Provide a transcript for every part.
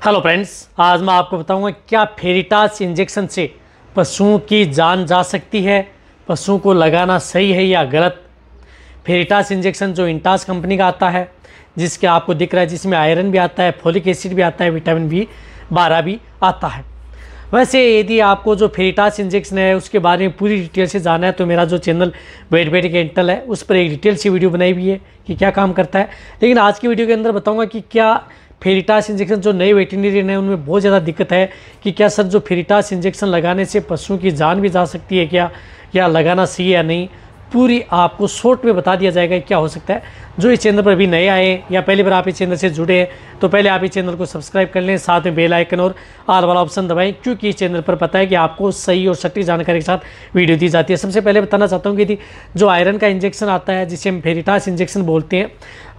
Hello friends आज मैं आपको बताऊँगा क्या फेरिटास इंजेक्शन से पशुओं की जान जा सकती है, पशुओं को लगाना सही है या गलत। फेरिटास इंजेक्शन जो इंटास कंपनी का आता है, जिसके आपको दिख रहा है, जिसमें आयरन भी आता है, फोलिक एसिड भी आता है, विटामिन बी, बारह भी आता है। वैसे यदि आपको जो फेरिटास इंजेक्शन है, उसके बारे में पूरी डिटेल से जाना है तो मेरा जो चैनल वेट वेट एंटल है, उस पर एक डिटेल से वीडियो बनाई हुई है कि क्या काम करता है। लेकिन आज की वीडियो के अंदर बताऊँगा कि क्या फेरिटास इंजेक्शन जो नए वेटनेरियन है, उनमें बहुत ज़्यादा दिक्कत है कि क्या सर जो फेरिटास इंजेक्शन लगाने से पशुओं की जान भी जा सकती है क्या? या लगाना सही है या नहीं? पूरी आपको शॉर्ट में बता दिया जाएगा क्या हो सकता है। जो इस चैनल पर अभी नए आए या पहली बार आप इस चैनल से जुड़े हैं तो पहले आप इस चैनल को सब्सक्राइब कर लें, साथ में बेल आइकन और आल वाला ऑप्शन दबाएँ, क्योंकि इस चैनल पर पता है कि आपको सही और सटीक जानकारी के साथ वीडियो दी जाती है। सबसे पहले बताना चाहता हूँ कि यदि जो आयरन का इंजेक्शन आता है, जिसे हम फेरिटास इंजेक्शन बोलते हैं,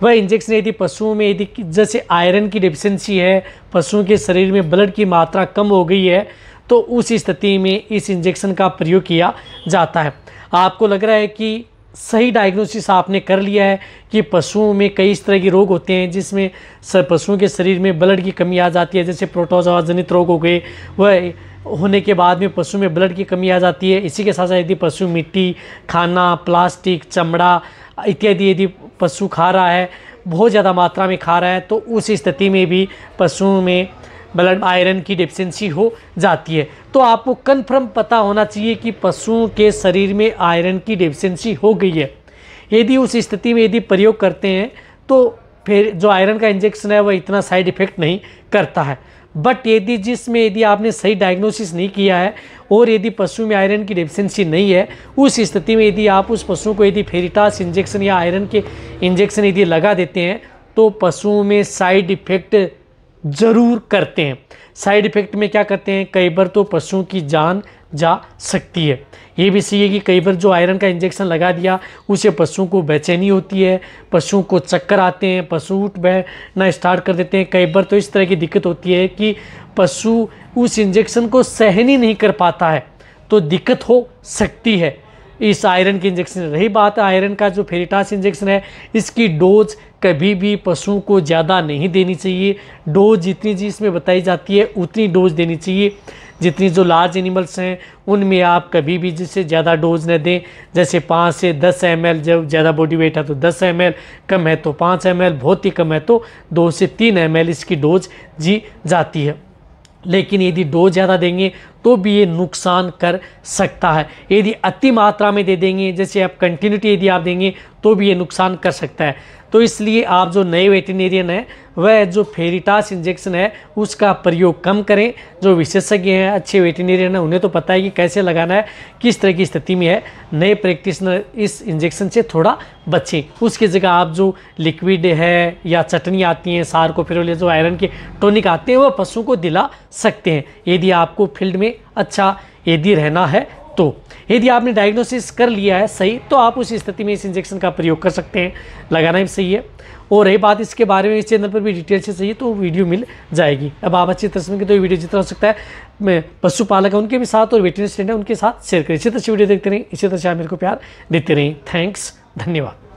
वह इंजेक्शन यदि पशुओं में यदि जैसे आयरन की डिफिशेंसी है, पशुओं के शरीर में ब्लड की मात्रा कम हो गई है तो उस स्थिति में इस इंजेक्शन का प्रयोग किया जाता है। आपको लग रहा है कि सही डायग्नोसिस आपने कर लिया है कि पशुओं में कई इस तरह के रोग होते हैं जिसमें पशुओं के शरीर में ब्लड की कमी आ जाती है, जैसे प्रोटोजोआ जनित रोग हो गए, वह होने के बाद में पशु में ब्लड की कमी आ जाती है। इसी के साथ साथ यदि पशु मिट्टी, खाना प्लास्टिक चमड़ा इत्यादि यदि पशु खा रहा है, बहुत ज़्यादा मात्रा में खा रहा है तो उस स्थिति में भी पशुओं में ब्लड आयरन की डिफिशेंसी हो जाती है। तो आपको कन्फर्म पता होना चाहिए कि पशुओं के शरीर में आयरन की डिफिशेंसी हो गई है। यदि उस स्थिति में यदि प्रयोग करते हैं तो फिर जो आयरन का इंजेक्शन है, वह इतना साइड इफ़ेक्ट नहीं करता है। बट यदि जिसमें यदि आपने सही डायग्नोसिस नहीं किया है, और यदि पशु में आयरन की डिफिशेंसी नहीं है, उस स्थिति में यदि आप उस पशु को यदि फेरिटास इंजेक्शन या आयरन के इंजेक्शन यदि लगा देते हैं तो पशुओं में साइड इफ़ेक्ट ज़रूर करते हैं। साइड इफ़ेक्ट में क्या करते हैं? कई बार तो पशुओं की जान जा सकती है। ये भी सही है कि कई बार जो आयरन का इंजेक्शन लगा दिया, उसे पशुओं को बेचैनी होती है, पशुओं को चक्कर आते हैं, पशु उठ बैठना स्टार्ट कर देते हैं। कई बार तो इस तरह की दिक्कत होती है कि पशु उस इंजेक्शन को सहन ही नहीं कर पाता है तो दिक्कत हो सकती है। इस आयरन के इंजेक्शन रही बात, आयरन का जो फेरिटास इंजेक्शन है, इसकी डोज कभी भी पशुओं को ज़्यादा नहीं देनी चाहिए। डोज जितनी जी इसमें बताई जाती है, उतनी डोज देनी चाहिए। जितनी जो लार्ज एनिमल्स हैं, उनमें आप कभी भी जिससे ज़्यादा डोज न दें। जैसे पाँच से दस एम जब ज़्यादा बॉडी वेट है तो दस एम कम है तो पाँच एम बहुत ही कम है तो दो से तीन एम इसकी डोज जी जाती है। लेकिन यदि डोज ज़्यादा देंगे तो भी ये नुकसान कर सकता है। यदि अति मात्रा में दे देंगे, जैसे आप कंटिन्यूटी यदि आप देंगे तो भी ये नुकसान कर सकता है। तो इसलिए आप जो नए वेटिनेरियन हैं, वह जो फेरिटास इंजेक्शन है, उसका प्रयोग कम करें। जो विशेषज्ञ हैं, अच्छे वेटिनेरियन हैं, उन्हें तो पता है कि कैसे लगाना है, किस तरह की स्थिति में है। नए प्रैक्टिशनर इस इंजेक्शन से थोड़ा बचें। उसकी जगह आप जो लिक्विड है या चटनी आती हैं, सार को फिर जो आयरन के टोनिक आते हैं वह पशुओं को दिला सकते हैं। यदि आपको फ़ील्ड में अच्छा यदि रहना है तो। यदि आपने डायग्नोसिस कर लिया है सही तो आप उस स्थिति में इस इंजेक्शन का प्रयोग कर सकते हैं। लगाना भी सही है। और रही बात इसके बारे में, इस चैनल पर भी डिटेल से चाहिए तो वीडियो मिल जाएगी। अब आप अच्छी तरह से तो वीडियो जितना हो सकता है पशुपालक है उनके भी साथ और वेटनरी स्टूडेंट है उनके साथ शेयर करें। इसी तरह से वीडियो देखते रहें, इसी तरह से आप मेरे को प्यार देते रहें। थैंक्स धन्यवाद।